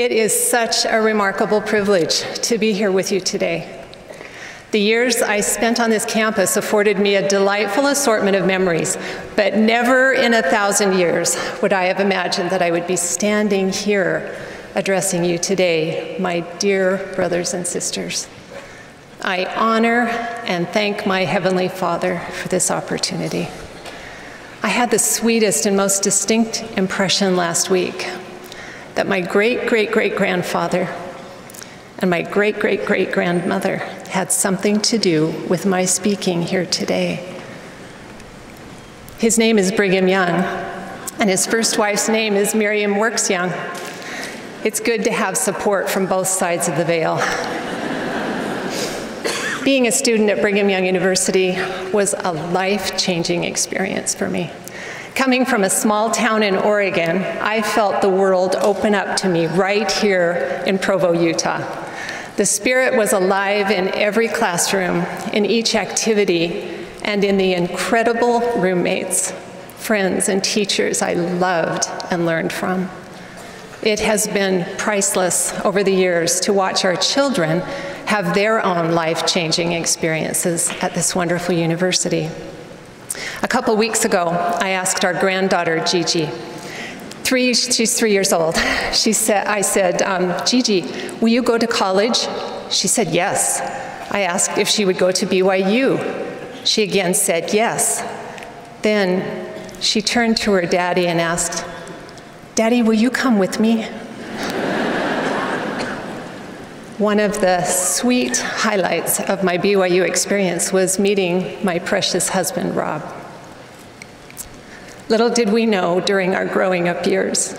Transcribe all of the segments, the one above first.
It is such a remarkable privilege to be here with you today. The years I spent on this campus afforded me a delightful assortment of memories, but never in a thousand years would I have imagined that I would be standing here addressing you today, my dear brothers and sisters. I honor and thank my Heavenly Father for this opportunity. I had the sweetest and most distinct impression last week that my great great great grandfather and my great great great grandmother had something to do with my speaking here today. His name is Brigham Young, and his first wife's name is Miriam Works Young. It's good to have support from both sides of the veil. Being a student at Brigham Young University was a life changing experience for me. Coming from a small town in Oregon, I felt the world open up to me right here in Provo, Utah. The Spirit was alive in every classroom, in each activity, and in the incredible roommates, friends, and teachers I loved and learned from. It has been priceless over the years to watch our children have their own life changing experiences at this wonderful university. A couple weeks ago, I asked our granddaughter, Gigi, three, she's three years old. She said, I said, um, Gigi, will you go to college? She said, yes. I asked if she would go to BYU. She again said, yes. Then she turned to her daddy and asked, Daddy, will you come with me? One of the sweet highlights of my BYU experience was meeting my precious husband, Rob. Little did we know during our growing up years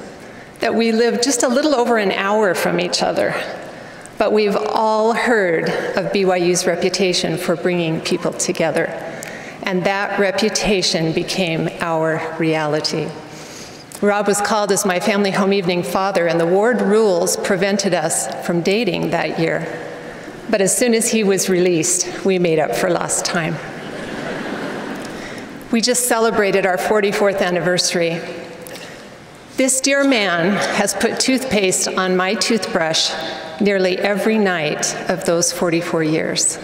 that we lived just a little over an hour from each other. But we've all heard of BYU's reputation for bringing people together. And that reputation became our reality. Rob was called as my family home evening father, and the ward rules prevented us from dating that year. But as soon as he was released, we made up for lost time. We just celebrated our 44th anniversary. This dear man has put toothpaste on my toothbrush nearly every night of those 44 years.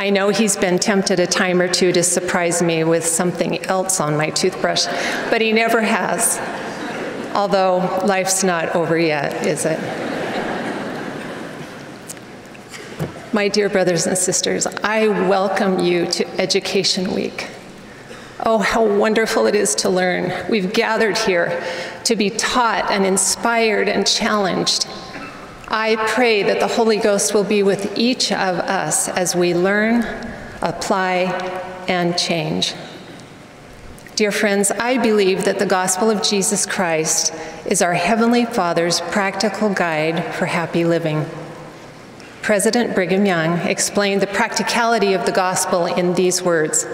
I know he's been tempted a time or two to surprise me with something else on my toothbrush, but he never has. Although life's not over yet, is it? My dear brothers and sisters, I welcome you to Education Week. Oh, how wonderful it is to learn. We've gathered here to be taught and inspired and challenged. I pray that the Holy Ghost will be with each of us as we learn, apply, and change. Dear friends, I believe that the gospel of Jesus Christ is our Heavenly Father's practical guide for happy living. President Brigham Young explained the practicality of the gospel in these words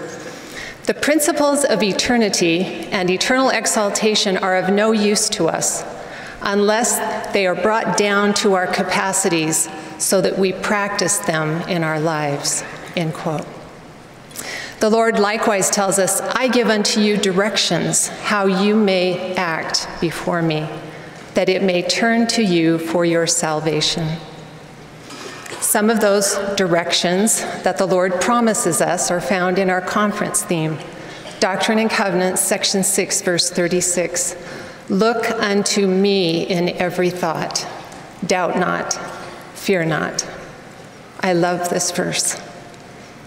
The principles of eternity and eternal exaltation are of no use to us unless they are brought down to our capacities so that we practice them in our lives. End quote. The Lord likewise tells us, I give unto you directions how you may act before me, that it may turn to you for your salvation. Some of those directions that the Lord promises us are found in our conference theme, Doctrine and Covenants, section 6, verse 36. Look unto me in every thought, doubt not, fear not. I love this verse.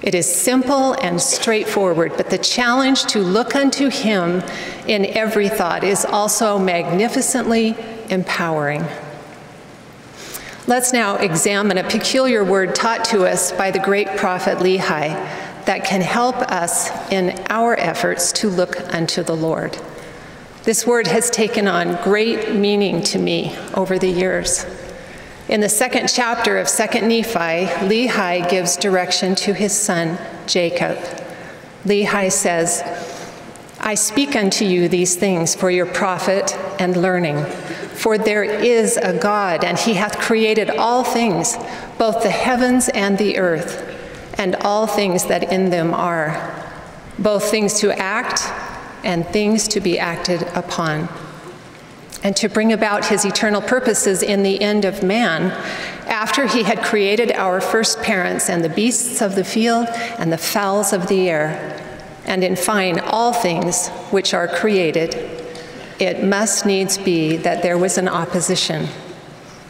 It is simple and straightforward, but the challenge to look unto Him in every thought is also magnificently empowering. Let's now examine a peculiar word taught to us by the great prophet Lehi that can help us in our efforts to look unto the Lord. This word has taken on great meaning to me over the years. In the second chapter of 2nd Nephi, Lehi gives direction to his son Jacob. Lehi says, I speak unto you these things for your profit and learning. For there is a God, and he hath created all things, both the heavens and the earth, and all things that in them are, both things to act and things to be acted upon. and to bring about his eternal purposes in the end of man, after he had created our first parents and the beasts of the field and the fowls of the air, and in fine, all things which are created, it must needs be that there was an opposition,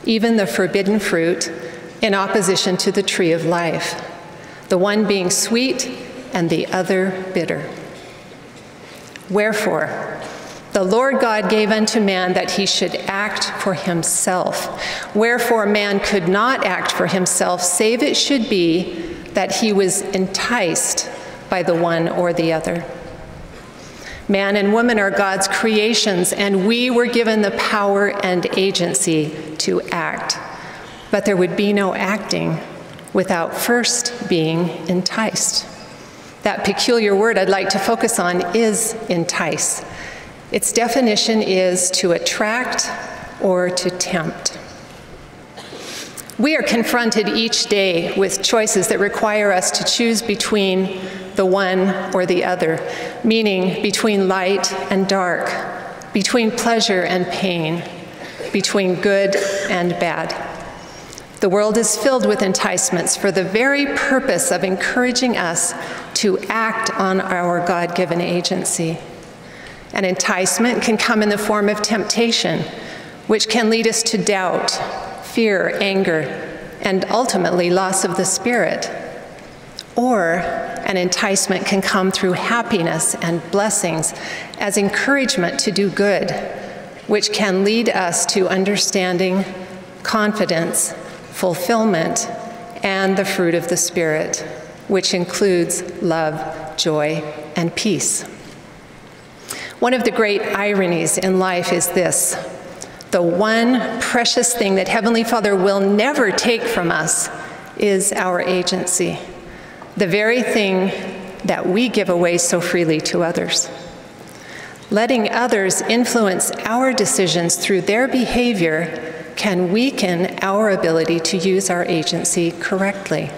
even the forbidden fruit, in opposition to the tree of life, the one being sweet and the other bitter. Wherefore, the Lord God gave unto man that he should act for himself. Wherefore, man could not act for himself, save it should be that he was enticed by the one or the other. Man and woman are God's creations, and we were given the power and agency to act. But there would be no acting without first being enticed. That peculiar word I'd like to focus on is entice. Its definition is to attract or to tempt. We are confronted each day with choices that require us to choose between the one or the other, meaning between light and dark, between pleasure and pain, between good and bad. The world is filled with enticements for the very purpose of encouraging us to act on our God given agency. An enticement can come in the form of temptation, which can lead us to doubt, fear, anger, and ultimately loss of the spirit. Or an enticement can come through happiness and blessings as encouragement to do good, which can lead us to understanding, confidence, fulfillment, and the fruit of the Spirit, which includes love, joy, and peace. One of the great ironies in life is this the one precious thing that Heavenly Father will never take from us is our agency, the very thing that we give away so freely to others. Letting others influence our decisions through their behavior can weaken our ability to use our agency correctly.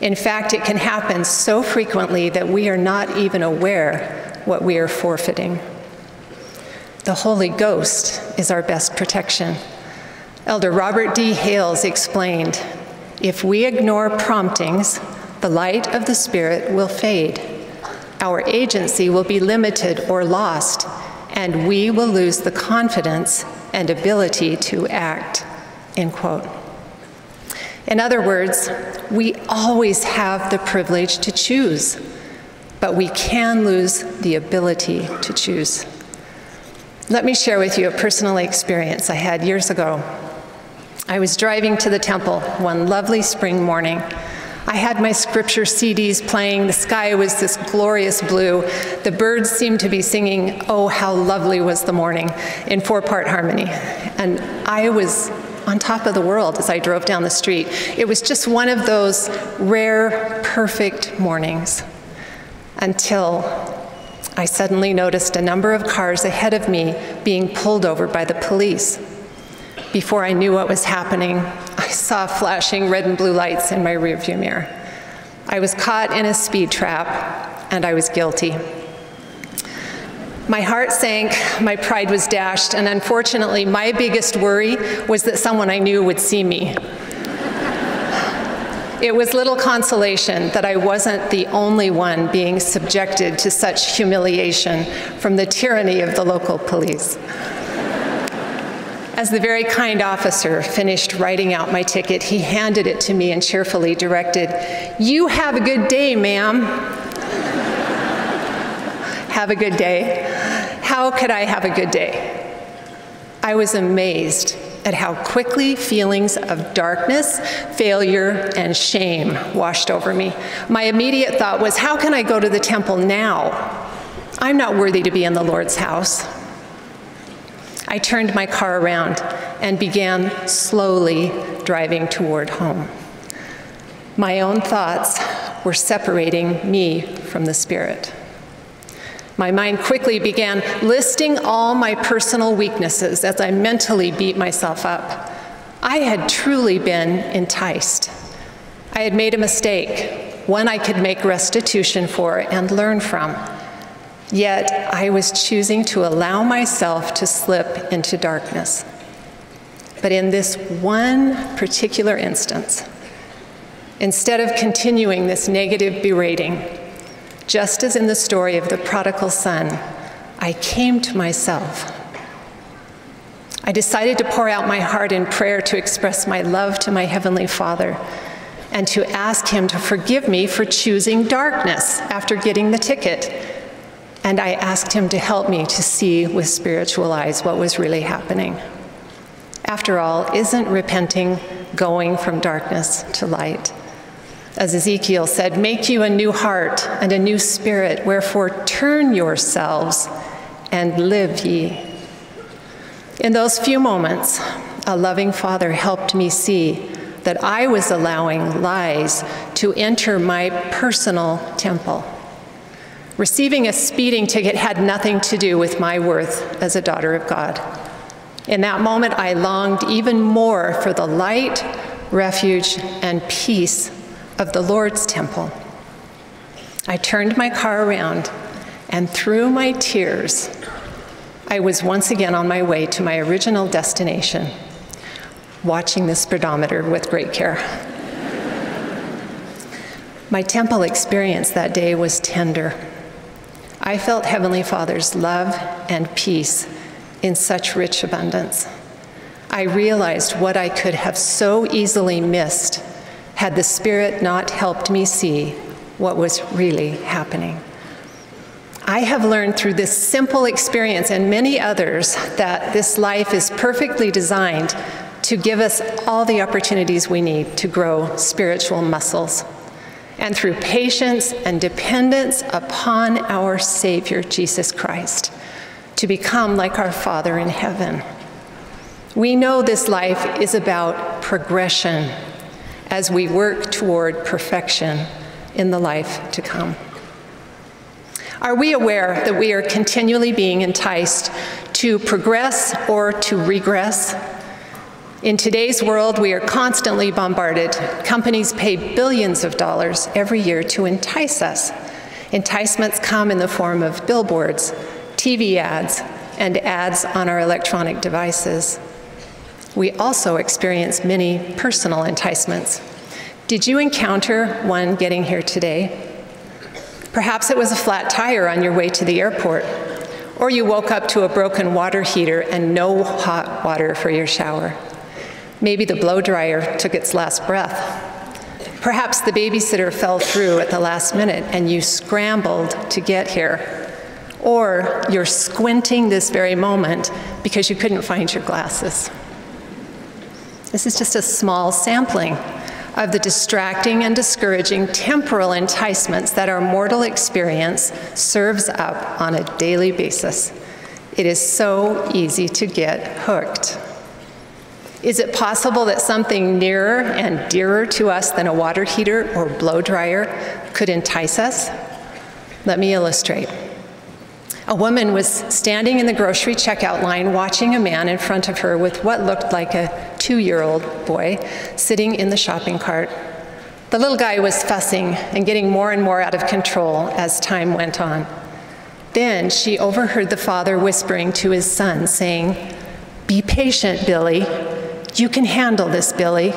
In fact, it can happen so frequently that we are not even aware what we are forfeiting. The Holy Ghost is our best protection. Elder Robert D. Hales explained if we ignore promptings, the light of the Spirit will fade. Our agency will be limited or lost, and we will lose the confidence and ability to act. End quote. In other words, we always have the privilege to choose but we can lose the ability to choose. Let me share with you a personal experience I had years ago. I was driving to the temple one lovely spring morning. I had my scripture CDs playing. The sky was this glorious blue. The birds seemed to be singing, Oh, how lovely was the morning, in four part harmony. And I was on top of the world as I drove down the street. It was just one of those rare, perfect mornings until I suddenly noticed a number of cars ahead of me being pulled over by the police. Before I knew what was happening, I saw flashing red and blue lights in my rearview mirror. I was caught in a speed trap, and I was guilty. My heart sank, my pride was dashed, and unfortunately, my biggest worry was that someone I knew would see me it was little consolation that I wasn't the only one being subjected to such humiliation from the tyranny of the local police. As the very kind officer finished writing out my ticket, he handed it to me and cheerfully directed, You have a good day, ma'am. have a good day. How could I have a good day? I was amazed at how quickly feelings of darkness, failure, and shame washed over me. My immediate thought was, how can I go to the temple now? I'm not worthy to be in the Lord's house. I turned my car around and began slowly driving toward home. My own thoughts were separating me from the Spirit. My mind quickly began listing all my personal weaknesses as I mentally beat myself up. I had truly been enticed. I had made a mistake, one I could make restitution for and learn from. Yet I was choosing to allow myself to slip into darkness. But in this one particular instance, instead of continuing this negative berating, just as in the story of the prodigal son, I came to myself. I decided to pour out my heart in prayer to express my love to my Heavenly Father and to ask Him to forgive me for choosing darkness after getting the ticket. And I asked Him to help me to see with spiritual eyes what was really happening. After all, isn't repenting going from darkness to light? As Ezekiel said, make you a new heart and a new spirit, wherefore turn yourselves and live ye. In those few moments, a loving Father helped me see that I was allowing lies to enter my personal temple. Receiving a speeding ticket had nothing to do with my worth as a daughter of God. In that moment, I longed even more for the light, refuge, and peace of the Lord's temple. I turned my car around, and through my tears, I was once again on my way to my original destination, watching the speedometer with great care. my temple experience that day was tender. I felt Heavenly Father's love and peace in such rich abundance. I realized what I could have so easily missed had the Spirit not helped me see what was really happening. I have learned through this simple experience and many others that this life is perfectly designed to give us all the opportunities we need to grow spiritual muscles. And through patience and dependence upon our Savior, Jesus Christ to become like our Father in heaven. We know this life is about progression as we work toward perfection in the life to come. Are we aware that we are continually being enticed to progress or to regress? In today's world, we are constantly bombarded. Companies pay billions of dollars every year to entice us. Enticements come in the form of billboards, TV ads, and ads on our electronic devices. We also experience many personal enticements. Did you encounter one getting here today? Perhaps it was a flat tire on your way to the airport, or you woke up to a broken water heater and no hot water for your shower. Maybe the blow dryer took its last breath. Perhaps the babysitter fell through at the last minute and you scrambled to get here or you're squinting this very moment because you couldn't find your glasses. This is just a small sampling of the distracting and discouraging temporal enticements that our mortal experience serves up on a daily basis. It is so easy to get hooked. Is it possible that something nearer and dearer to us than a water heater or blow dryer could entice us? Let me illustrate. A woman was standing in the grocery checkout line watching a man in front of her with what looked like a two year old boy sitting in the shopping cart. The little guy was fussing and getting more and more out of control as time went on. Then she overheard the father whispering to his son, saying, Be patient, Billy. You can handle this, Billy.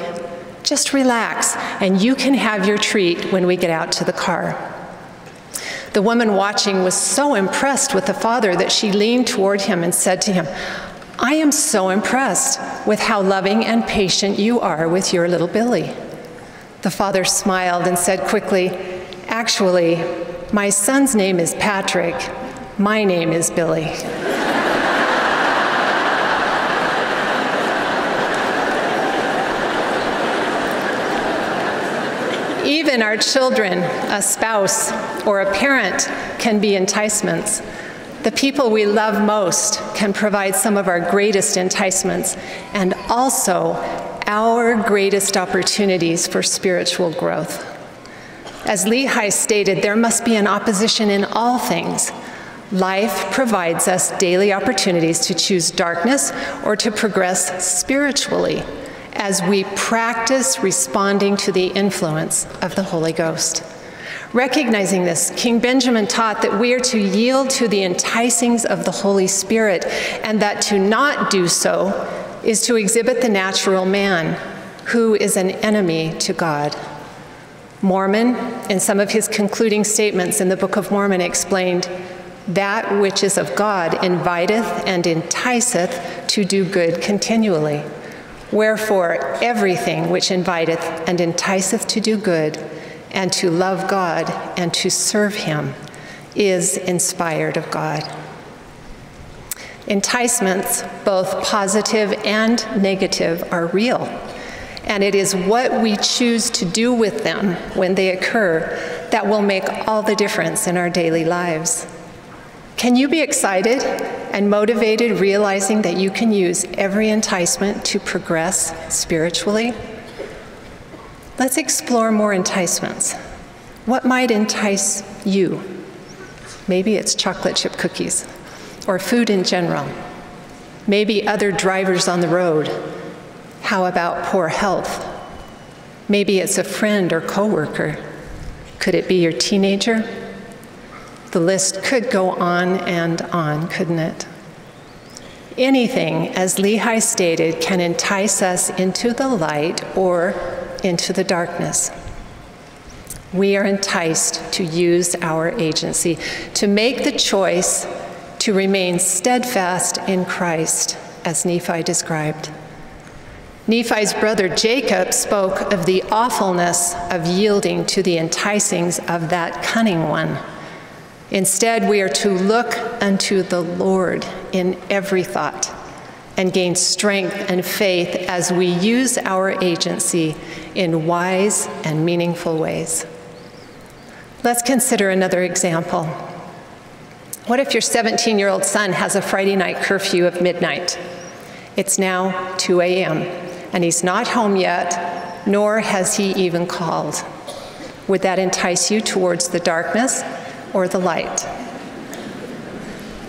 Just relax, and you can have your treat when we get out to the car. The woman watching was so impressed with the father that she leaned toward him and said to him, I am so impressed with how loving and patient you are with your little Billy. The father smiled and said quickly, Actually, my son's name is Patrick. My name is Billy. Even our children, a spouse, or a parent can be enticements. The people we love most can provide some of our greatest enticements and also our greatest opportunities for spiritual growth. As Lehi stated, there must be an opposition in all things. Life provides us daily opportunities to choose darkness or to progress spiritually as we practice responding to the influence of the Holy Ghost. Recognizing this, King Benjamin taught that we are to yield to the enticings of the Holy Spirit, and that to not do so is to exhibit the natural man, who is an enemy to God. Mormon, in some of his concluding statements in the Book of Mormon, explained, That which is of God inviteth and enticeth to do good continually. Wherefore, everything which inviteth and enticeth to do good, and to love God and to serve Him, is inspired of God. Enticements, both positive and negative, are real and it is what we choose to do with them when they occur that will make all the difference in our daily lives. Can you be excited and motivated realizing that you can use every enticement to progress spiritually? Let's explore more enticements. What might entice you? Maybe it's chocolate chip cookies or food in general. Maybe other drivers on the road how about poor health? Maybe it's a friend or coworker. Could it be your teenager? The list could go on and on, couldn't it? Anything, as Lehi stated, can entice us into the light or into the darkness. We are enticed to use our agency, to make the choice to remain steadfast in Christ, as Nephi described. Nephi's brother Jacob spoke of the awfulness of yielding to the enticings of that cunning one. Instead, we are to look unto the Lord in every thought and gain strength and faith as we use our agency in wise and meaningful ways. Let's consider another example. What if your 17 year old son has a Friday night curfew of midnight? It's now 2 a.m and he's not home yet, nor has he even called. Would that entice you towards the darkness or the light?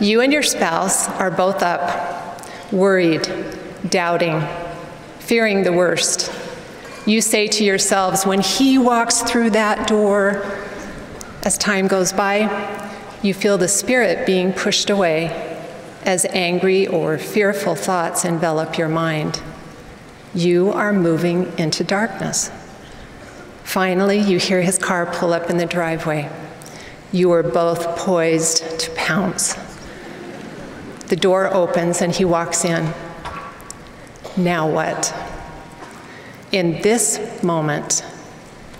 You and your spouse are both up, worried, doubting, fearing the worst. You say to yourselves, when he walks through that door, as time goes by, you feel the spirit being pushed away as angry or fearful thoughts envelop your mind. You are moving into darkness. Finally, you hear his car pull up in the driveway. You are both poised to pounce. The door opens and he walks in. Now what? In this moment,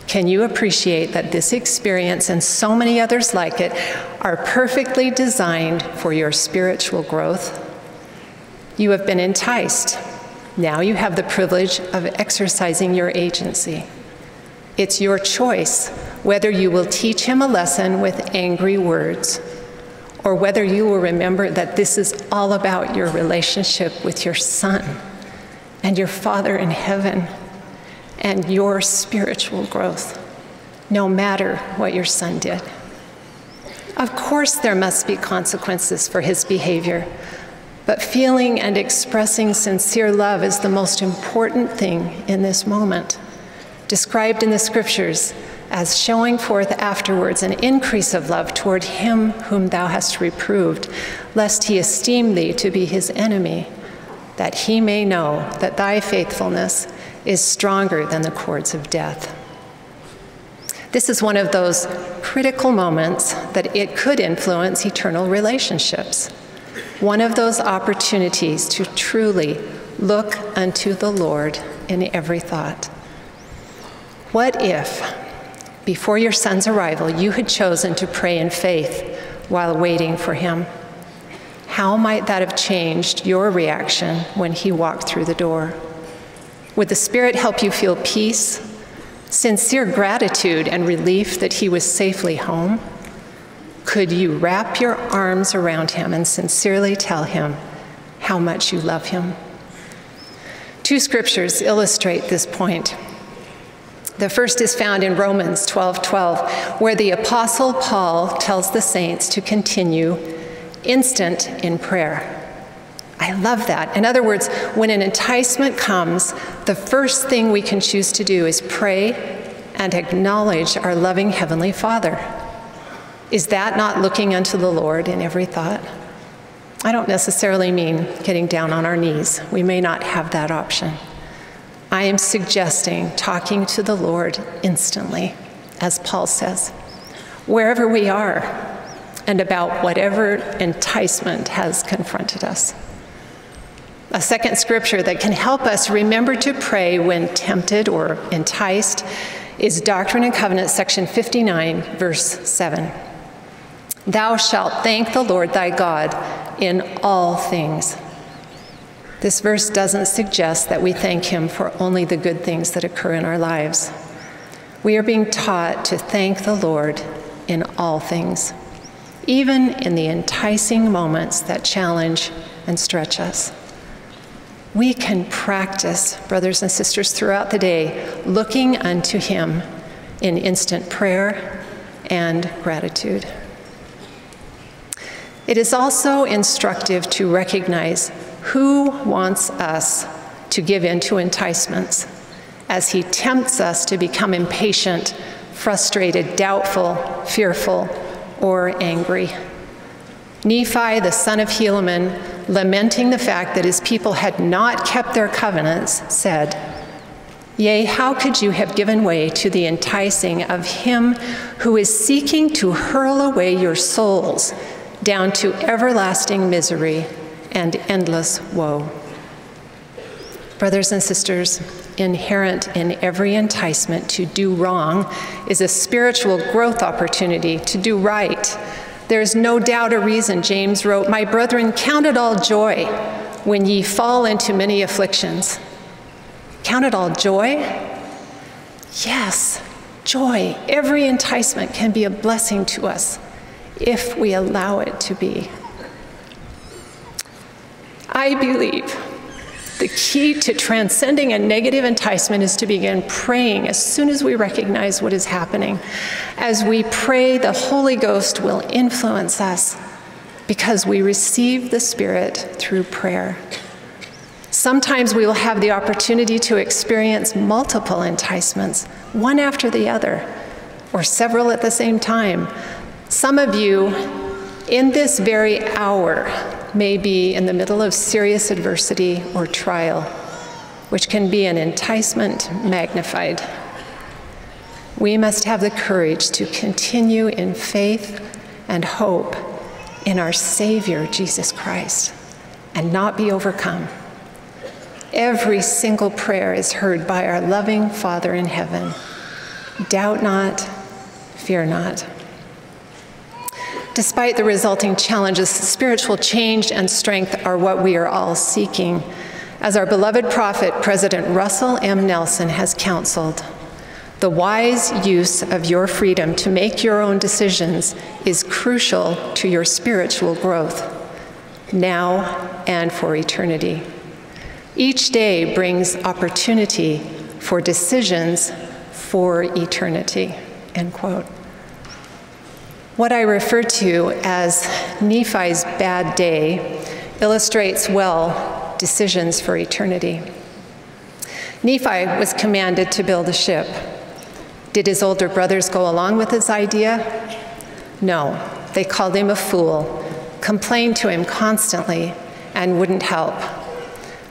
can you appreciate that this experience and so many others like it are perfectly designed for your spiritual growth? You have been enticed now you have the privilege of exercising your agency. It's your choice whether you will teach him a lesson with angry words or whether you will remember that this is all about your relationship with your son and your Father in heaven and your spiritual growth, no matter what your son did. Of course, there must be consequences for his behavior. But feeling and expressing sincere love is the most important thing in this moment, described in the scriptures as showing forth afterwards an increase of love toward him whom thou hast reproved, lest he esteem thee to be his enemy, that he may know that thy faithfulness is stronger than the cords of death. This is one of those critical moments that it could influence eternal relationships one of those opportunities to truly look unto the Lord in every thought. What if, before your son's arrival, you had chosen to pray in faith while waiting for him? How might that have changed your reaction when he walked through the door? Would the Spirit help you feel peace, sincere gratitude, and relief that he was safely home? Could you wrap your arms around him and sincerely tell him how much you love him? Two scriptures illustrate this point. The first is found in Romans 12 12, where the Apostle Paul tells the saints to continue instant in prayer. I love that. In other words, when an enticement comes, the first thing we can choose to do is pray and acknowledge our loving Heavenly Father. Is that not looking unto the Lord in every thought? I don't necessarily mean getting down on our knees. We may not have that option. I am suggesting talking to the Lord instantly, as Paul says, wherever we are, and about whatever enticement has confronted us. A second scripture that can help us remember to pray when tempted or enticed is Doctrine and Covenants, section 59, verse 7. Thou shalt thank the Lord thy God in all things. This verse doesn't suggest that we thank him for only the good things that occur in our lives. We are being taught to thank the Lord in all things, even in the enticing moments that challenge and stretch us. We can practice, brothers and sisters, throughout the day, looking unto Him in instant prayer and gratitude. It is also instructive to recognize who wants us to give in to enticements as he tempts us to become impatient, frustrated, doubtful, fearful, or angry. Nephi, the son of Helaman, lamenting the fact that his people had not kept their covenants, said, Yea, how could you have given way to the enticing of him who is seeking to hurl away your souls down to everlasting misery and endless woe? Brothers and sisters, inherent in every enticement to do wrong is a spiritual growth opportunity to do right there's no doubt a reason James wrote, My brethren, count it all joy when ye fall into many afflictions. Count it all joy? Yes, joy. Every enticement can be a blessing to us if we allow it to be. I believe the key to transcending a negative enticement is to begin praying as soon as we recognize what is happening. As we pray, the Holy Ghost will influence us because we receive the Spirit through prayer. Sometimes we will have the opportunity to experience multiple enticements, one after the other, or several at the same time. Some of you, in this very hour, may be in the middle of serious adversity or trial, which can be an enticement magnified. We must have the courage to continue in faith and hope in our Savior, Jesus Christ, and not be overcome. Every single prayer is heard by our loving Father in heaven. Doubt not, fear not. Despite the resulting challenges, spiritual change and strength are what we are all seeking. As our beloved prophet, President Russell M. Nelson, has counseled, the wise use of your freedom to make your own decisions is crucial to your spiritual growth, now and for eternity. Each day brings opportunity for decisions for eternity. End quote. What I refer to as Nephi's bad day illustrates well decisions for eternity. Nephi was commanded to build a ship. Did his older brothers go along with his idea? No, they called him a fool, complained to him constantly, and wouldn't help.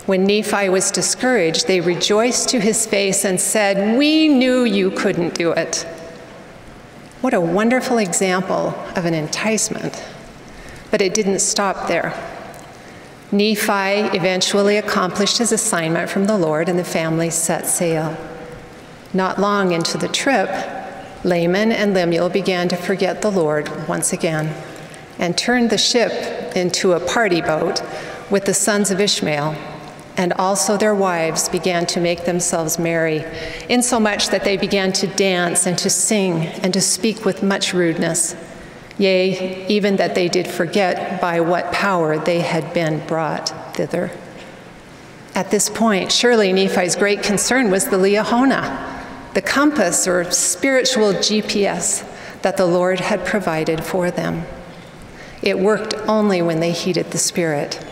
When Nephi was discouraged, they rejoiced to his face and said, We knew you couldn't do it. What a wonderful example of an enticement. But it didn't stop there. Nephi eventually accomplished his assignment from the Lord, and the family set sail. Not long into the trip, Laman and Lemuel began to forget the Lord once again and turned the ship into a party boat with the sons of Ishmael and also their wives began to make themselves merry, insomuch that they began to dance and to sing and to speak with much rudeness. Yea, even that they did forget by what power they had been brought thither. At this point, surely Nephi's great concern was the Liahona, the compass or spiritual GPS that the Lord had provided for them. It worked only when they heeded the Spirit.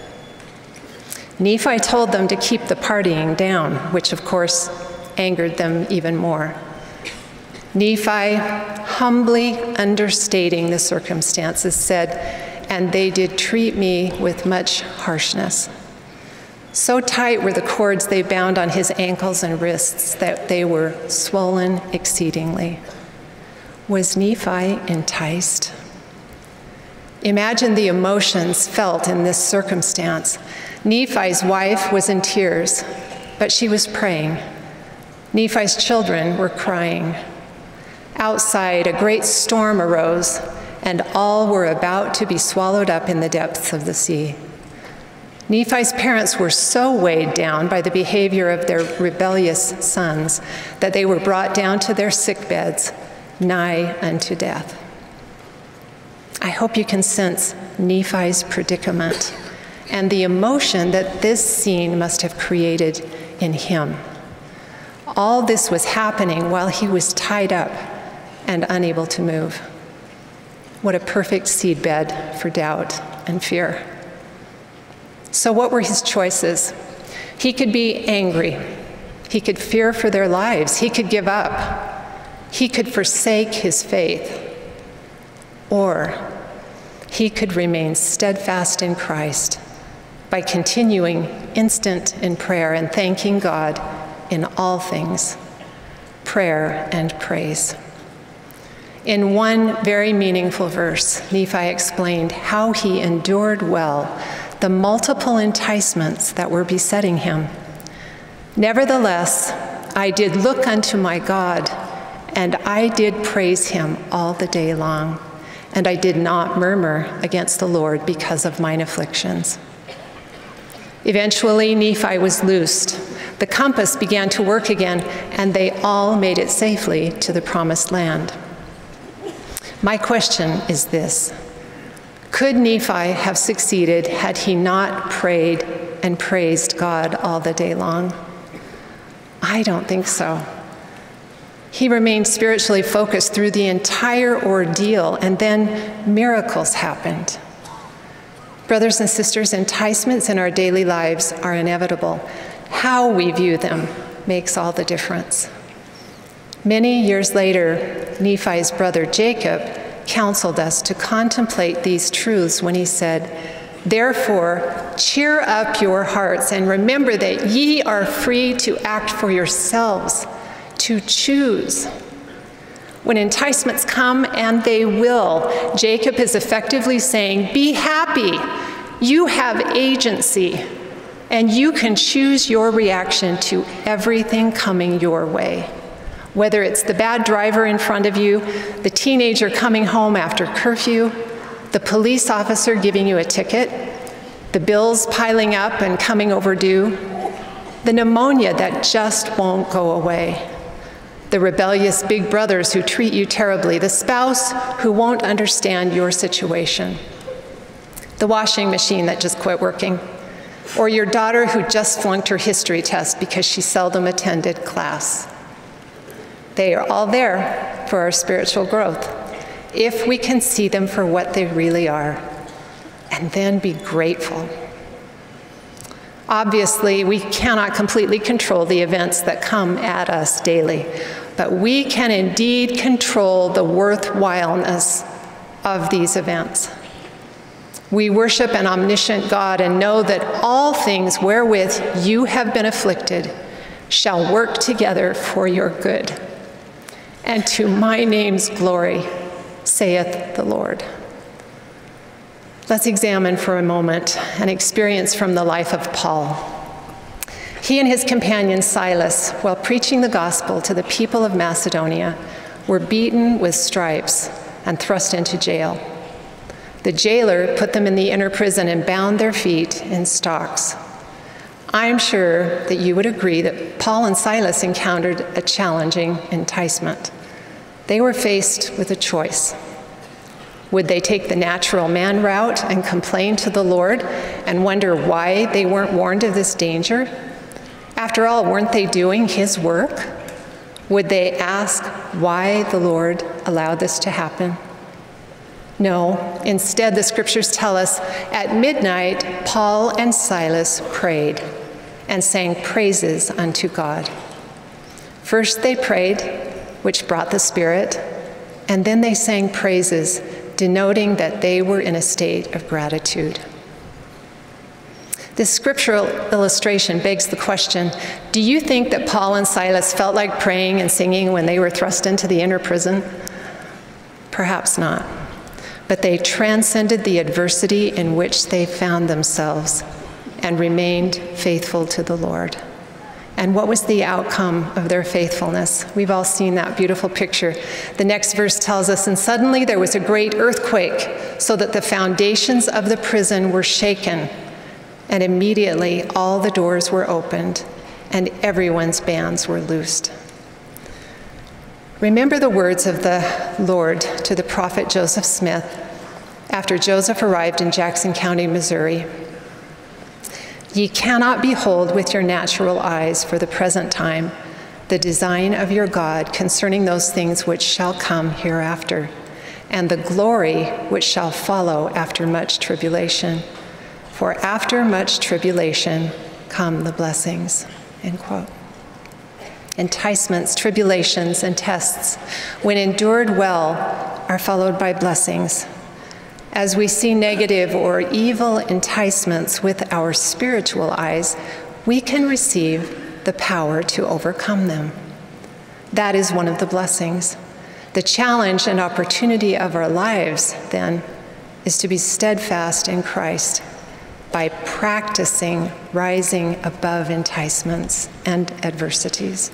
Nephi told them to keep the partying down, which of course angered them even more. Nephi, humbly understating the circumstances, said, And they did treat me with much harshness. So tight were the cords they bound on his ankles and wrists that they were swollen exceedingly. Was Nephi enticed? Imagine the emotions felt in this circumstance. Nephi's wife was in tears, but she was praying. Nephi's children were crying. Outside, a great storm arose, and all were about to be swallowed up in the depths of the sea. Nephi's parents were so weighed down by the behavior of their rebellious sons that they were brought down to their sick beds, nigh unto death. I hope you can sense Nephi's predicament and the emotion that this scene must have created in him. All this was happening while he was tied up and unable to move. What a perfect seedbed for doubt and fear. So, what were his choices? He could be angry. He could fear for their lives. He could give up. He could forsake his faith. Or he could remain steadfast in Christ by continuing instant in prayer and thanking God in all things, prayer and praise. In one very meaningful verse, Nephi explained how he endured well the multiple enticements that were besetting him. Nevertheless, I did look unto my God, and I did praise him all the day long, and I did not murmur against the Lord because of mine afflictions. Eventually, Nephi was loosed. The compass began to work again, and they all made it safely to the promised land. My question is this Could Nephi have succeeded had he not prayed and praised God all the day long? I don't think so. He remained spiritually focused through the entire ordeal, and then miracles happened. Brothers and sisters, enticements in our daily lives are inevitable. How we view them makes all the difference. Many years later, Nephi's brother Jacob counseled us to contemplate these truths when he said, Therefore, cheer up your hearts and remember that ye are free to act for yourselves, to choose. When enticements come, and they will, Jacob is effectively saying, Be happy. You have agency, and you can choose your reaction to everything coming your way. Whether it's the bad driver in front of you, the teenager coming home after curfew, the police officer giving you a ticket, the bills piling up and coming overdue, the pneumonia that just won't go away, the rebellious big brothers who treat you terribly, the spouse who won't understand your situation, the washing machine that just quit working, or your daughter who just flunked her history test because she seldom attended class. They are all there for our spiritual growth if we can see them for what they really are and then be grateful. Obviously, we cannot completely control the events that come at us daily, but we can indeed control the worthwhileness of these events. We worship an omniscient God and know that all things wherewith you have been afflicted shall work together for your good and to my name's glory, saith the Lord. Let's examine for a moment an experience from the life of Paul. He and his companion Silas, while preaching the gospel to the people of Macedonia, were beaten with stripes and thrust into jail. The jailer put them in the inner prison and bound their feet in stocks. I'm sure that you would agree that Paul and Silas encountered a challenging enticement. They were faced with a choice. Would they take the natural man route and complain to the Lord and wonder why they weren't warned of this danger? After all, weren't they doing His work? Would they ask why the Lord allowed this to happen? No, instead, the scriptures tell us at midnight, Paul and Silas prayed and sang praises unto God. First, they prayed, which brought the Spirit, and then they sang praises, denoting that they were in a state of gratitude. This scriptural illustration begs the question Do you think that Paul and Silas felt like praying and singing when they were thrust into the inner prison? Perhaps not. But they transcended the adversity in which they found themselves and remained faithful to the Lord. And what was the outcome of their faithfulness? We've all seen that beautiful picture. The next verse tells us, And suddenly there was a great earthquake, so that the foundations of the prison were shaken. And immediately all the doors were opened, and everyone's bands were loosed. Remember the words of the Lord to the prophet Joseph Smith after Joseph arrived in Jackson County, Missouri. Ye cannot behold with your natural eyes for the present time the design of your God concerning those things which shall come hereafter, and the glory which shall follow after much tribulation. For after much tribulation come the blessings. End quote. Enticements, tribulations, and tests, when endured well, are followed by blessings. As we see negative or evil enticements with our spiritual eyes, we can receive the power to overcome them. That is one of the blessings. The challenge and opportunity of our lives, then, is to be steadfast in Christ by practicing rising above enticements and adversities.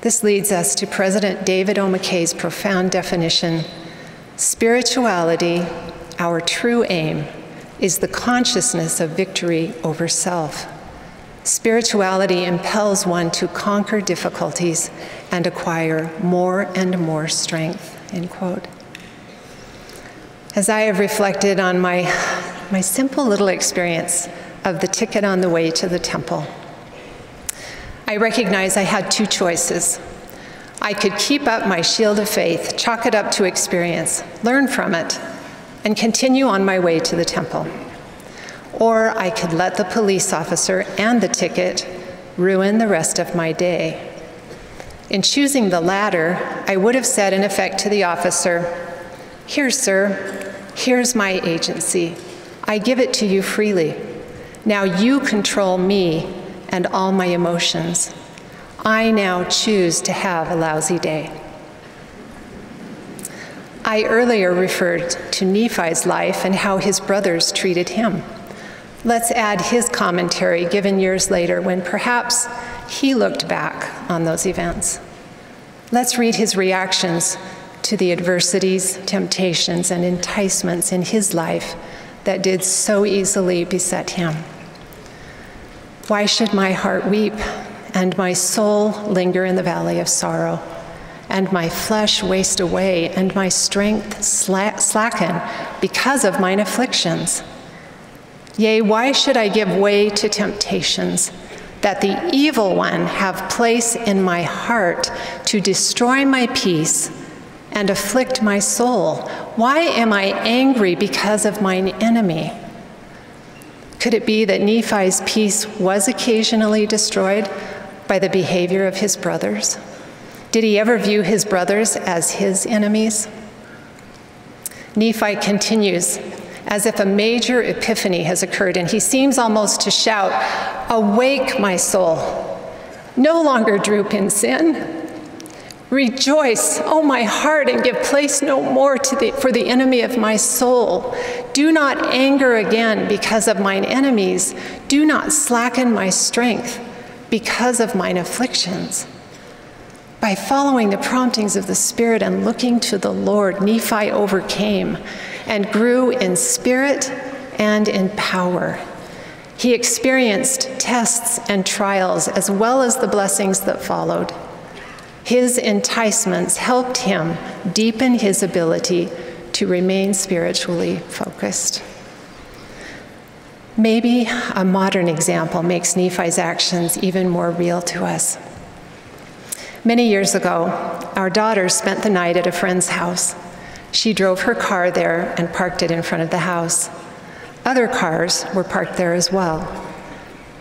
This leads us to President David O. McKay's profound definition Spirituality, our true aim, is the consciousness of victory over self. Spirituality impels one to conquer difficulties and acquire more and more strength. End quote. As I have reflected on my, my simple little experience of the ticket on the way to the temple, I recognize I had two choices I could keep up my shield of faith, chalk it up to experience, learn from it, and continue on my way to the temple. Or I could let the police officer and the ticket ruin the rest of my day. In choosing the latter, I would have said, in effect, to the officer, Here, sir, here's my agency. I give it to you freely. Now you control me and all my emotions. I now choose to have a lousy day. I earlier referred to Nephi's life and how his brothers treated him. Let's add his commentary given years later when perhaps he looked back on those events. Let's read his reactions to the adversities, temptations, and enticements in his life that did so easily beset him. Why should my heart weep? and my soul linger in the valley of sorrow, and my flesh waste away, and my strength slacken because of mine afflictions. Yea, why should I give way to temptations, that the evil one have place in my heart to destroy my peace and afflict my soul? Why am I angry because of mine enemy? Could it be that Nephi's peace was occasionally destroyed by the behavior of his brothers? Did he ever view his brothers as his enemies? Nephi continues as if a major epiphany has occurred, and he seems almost to shout, Awake, my soul! No longer droop in sin. Rejoice, O oh my heart, and give place no more to the, for the enemy of my soul. Do not anger again because of mine enemies. Do not slacken my strength because of mine afflictions. By following the promptings of the Spirit and looking to the Lord, Nephi overcame and grew in spirit and in power. He experienced tests and trials as well as the blessings that followed. His enticements helped him deepen his ability to remain spiritually focused. Maybe a modern example makes Nephi's actions even more real to us. Many years ago, our daughter spent the night at a friend's house. She drove her car there and parked it in front of the house. Other cars were parked there as well.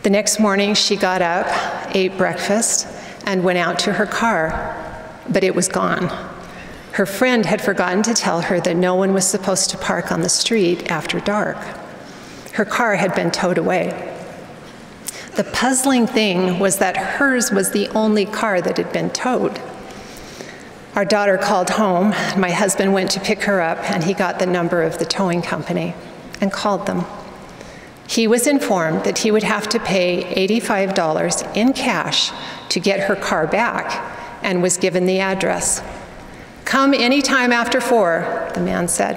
The next morning, she got up, ate breakfast, and went out to her car. but it was gone. Her friend had forgotten to tell her that no one was supposed to park on the street after dark. Her car had been towed away. The puzzling thing was that hers was the only car that had been towed. Our daughter called home. My husband went to pick her up, and he got the number of the towing company and called them. He was informed that he would have to pay $85 in cash to get her car back and was given the address. Come any time after four, the man said.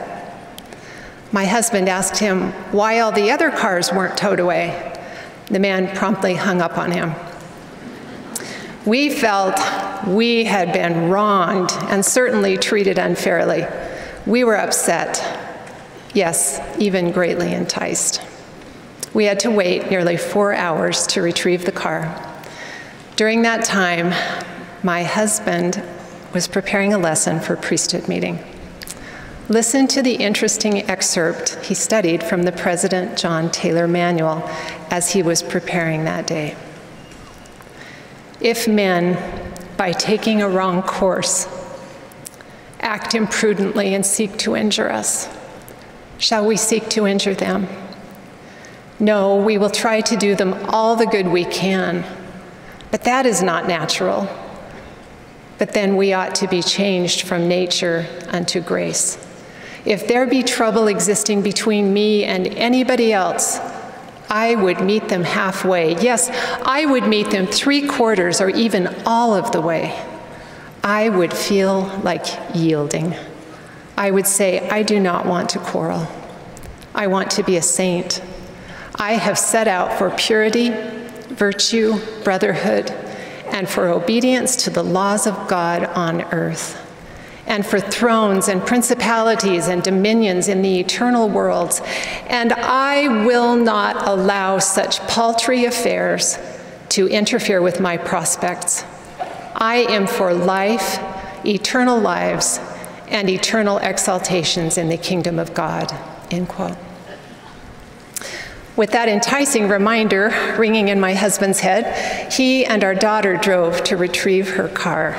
My husband asked him why all the other cars weren't towed away. The man promptly hung up on him. We felt we had been wronged and certainly treated unfairly. We were upset, yes, even greatly enticed. We had to wait nearly four hours to retrieve the car. During that time, my husband was preparing a lesson for priesthood meeting. Listen to the interesting excerpt he studied from the President John Taylor Manual as he was preparing that day. If men, by taking a wrong course, act imprudently and seek to injure us, shall we seek to injure them? No, we will try to do them all the good we can, but that is not natural. But then we ought to be changed from nature unto grace. If there be trouble existing between me and anybody else, I would meet them halfway. Yes, I would meet them three quarters or even all of the way. I would feel like yielding. I would say, I do not want to quarrel. I want to be a saint. I have set out for purity, virtue, brotherhood, and for obedience to the laws of God on earth and for thrones and principalities and dominions in the eternal worlds. And I will not allow such paltry affairs to interfere with my prospects. I am for life, eternal lives, and eternal exaltations in the kingdom of God. End quote. With that enticing reminder ringing in my husband's head, he and our daughter drove to retrieve her car.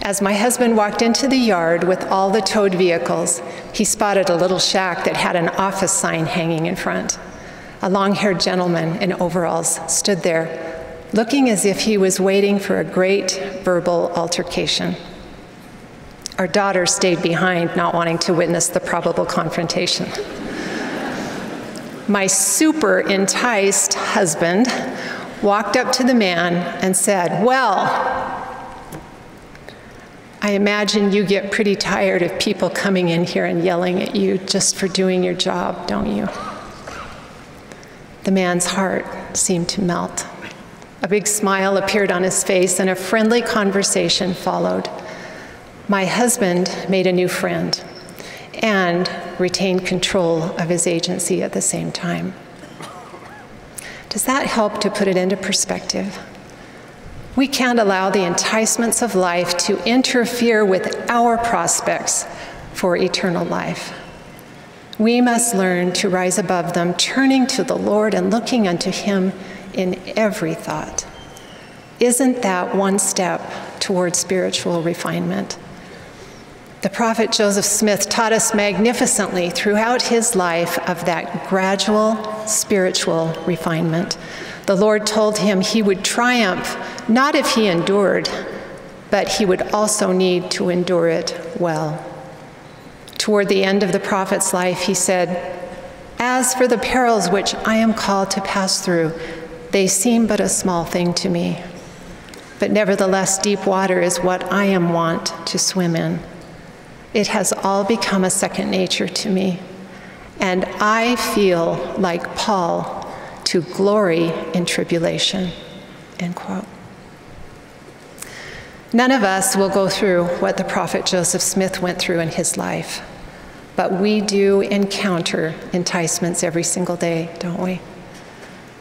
As my husband walked into the yard with all the towed vehicles, he spotted a little shack that had an office sign hanging in front. A long haired gentleman in overalls stood there, looking as if he was waiting for a great verbal altercation. Our daughter stayed behind, not wanting to witness the probable confrontation. My super enticed husband walked up to the man and said, Well, I imagine you get pretty tired of people coming in here and yelling at you just for doing your job, don't you? The man's heart seemed to melt. A big smile appeared on his face, and a friendly conversation followed. My husband made a new friend and retain control of his agency at the same time. Does that help to put it into perspective? We can't allow the enticements of life to interfere with our prospects for eternal life. We must learn to rise above them, turning to the Lord and looking unto Him in every thought. Isn't that one step toward spiritual refinement? The prophet Joseph Smith taught us magnificently throughout his life of that gradual spiritual refinement. The Lord told him he would triumph not if he endured, but he would also need to endure it well. Toward the end of the prophet's life, he said, As for the perils which I am called to pass through, they seem but a small thing to me. But nevertheless, deep water is what I am wont to swim in. It has all become a second nature to me, and I feel like Paul to glory in tribulation. End quote. None of us will go through what the prophet Joseph Smith went through in his life, but we do encounter enticements every single day, don't we?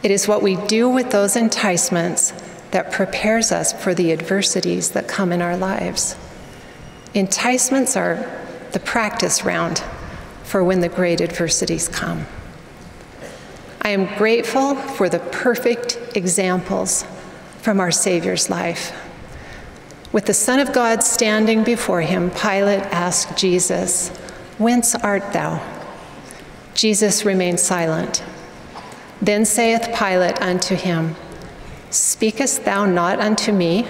It is what we do with those enticements that prepares us for the adversities that come in our lives. Enticements are the practice round for when the great adversities come. I am grateful for the perfect examples from our Savior's life. With the Son of God standing before him, Pilate asked Jesus, Whence art thou? Jesus remained silent. Then saith Pilate unto him, Speakest thou not unto me?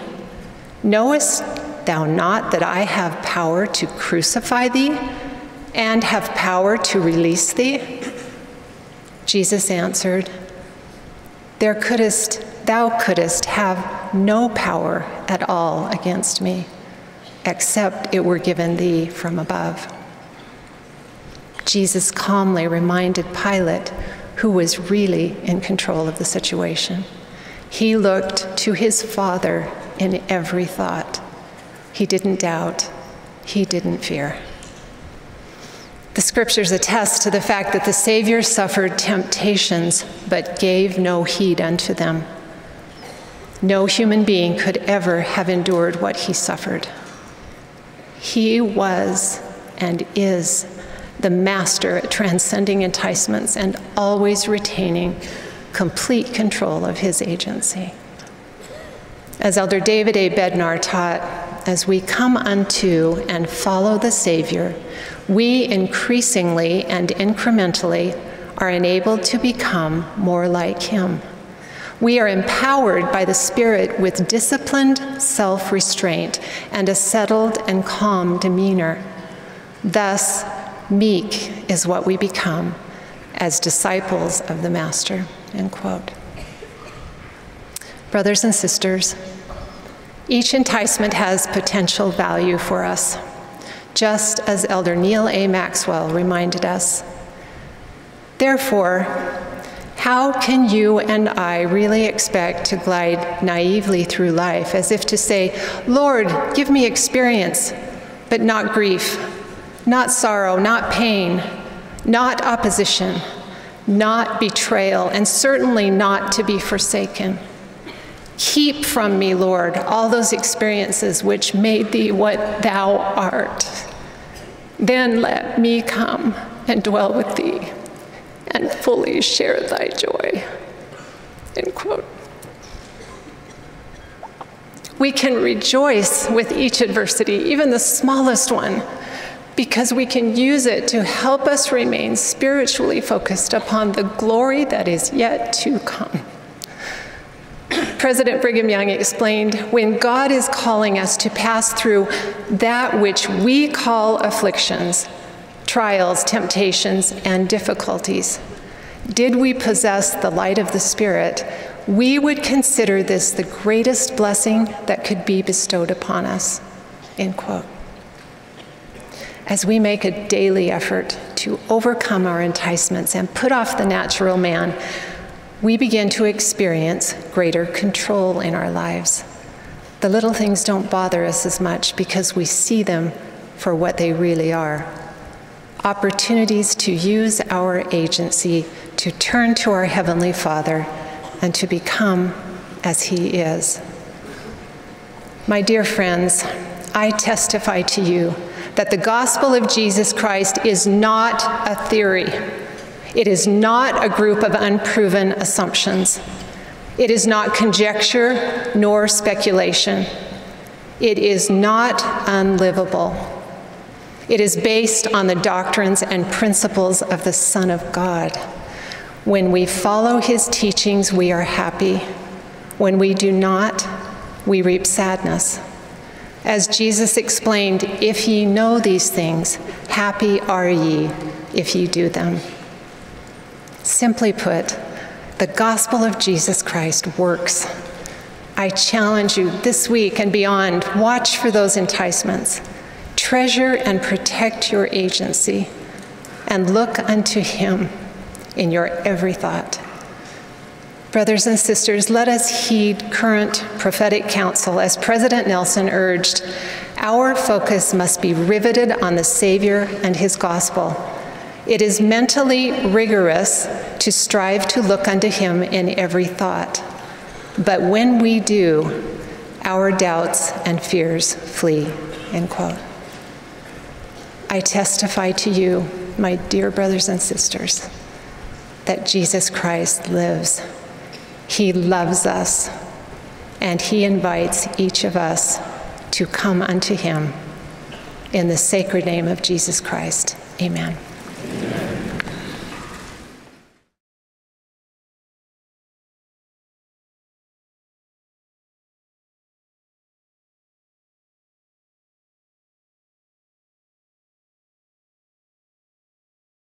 Knowest thou not that I have power to crucify thee and have power to release thee? Jesus answered, There thou couldst have no power at all against me, except it were given thee from above. Jesus calmly reminded Pilate, who was really in control of the situation. He looked to his Father in every thought. He didn't doubt, he didn't fear. The scriptures attest to the fact that the Savior suffered temptations but gave no heed unto them. No human being could ever have endured what he suffered. He was and is the master at transcending enticements and always retaining complete control of his agency. As Elder David A. Bednar taught, as we come unto and follow the Savior, we increasingly and incrementally are enabled to become more like him. We are empowered by the Spirit with disciplined self restraint and a settled and calm demeanor. Thus, meek is what we become as disciples of the Master. End quote. Brothers and sisters, each enticement has potential value for us, just as Elder Neal A. Maxwell reminded us. Therefore, how can you and I really expect to glide naively through life as if to say, Lord, give me experience, but not grief, not sorrow, not pain, not opposition, not betrayal, and certainly not to be forsaken? Keep from me, Lord, all those experiences which made thee what thou art. Then let me come and dwell with thee and fully share thy joy. End quote. We can rejoice with each adversity, even the smallest one, because we can use it to help us remain spiritually focused upon the glory that is yet to come. President Brigham Young explained when God is calling us to pass through that which we call afflictions, trials, temptations, and difficulties. Did we possess the light of the Spirit, we would consider this the greatest blessing that could be bestowed upon us. End quote. As we make a daily effort to overcome our enticements and put off the natural man, we begin to experience greater control in our lives. The little things don't bother us as much because we see them for what they really are opportunities to use our agency to turn to our Heavenly Father and to become as He is. My dear friends, I testify to you that the gospel of Jesus Christ is not a theory. It is not a group of unproven assumptions. It is not conjecture nor speculation. It is not unlivable. It is based on the doctrines and principles of the Son of God. When we follow his teachings, we are happy. When we do not, we reap sadness. As Jesus explained, if ye know these things, happy are ye if ye do them. Simply put, the gospel of Jesus Christ works. I challenge you this week and beyond watch for those enticements. Treasure and protect your agency, and look unto Him in your every thought. Brothers and sisters, let us heed current prophetic counsel. As President Nelson urged, our focus must be riveted on the Savior and His gospel it is mentally rigorous to strive to look unto Him in every thought. But when we do, our doubts and fears flee. End quote. I testify to you, my dear brothers and sisters, that Jesus Christ lives. He loves us, and He invites each of us to come unto him. In the sacred name of Jesus Christ, amen.